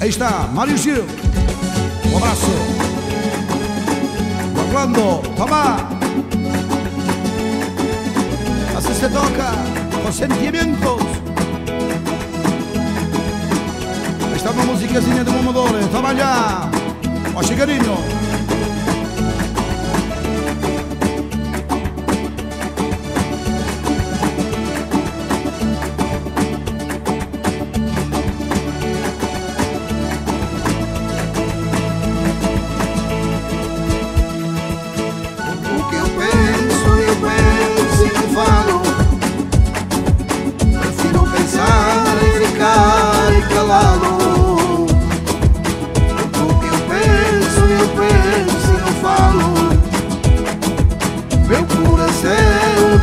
Aí está, Mário Gil. Um abraço. Orlando, toma. Así se toca, con sentimientos. Ahí está una musiquinha de Momodore. Toma ya. Oye, cariño.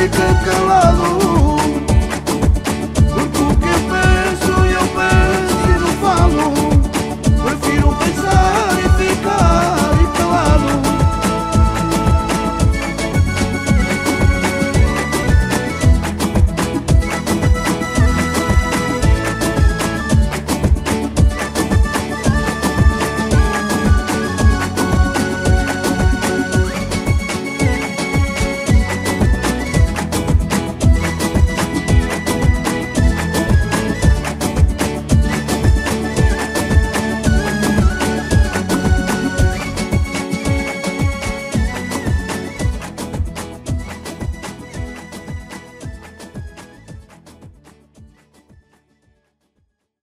fica calado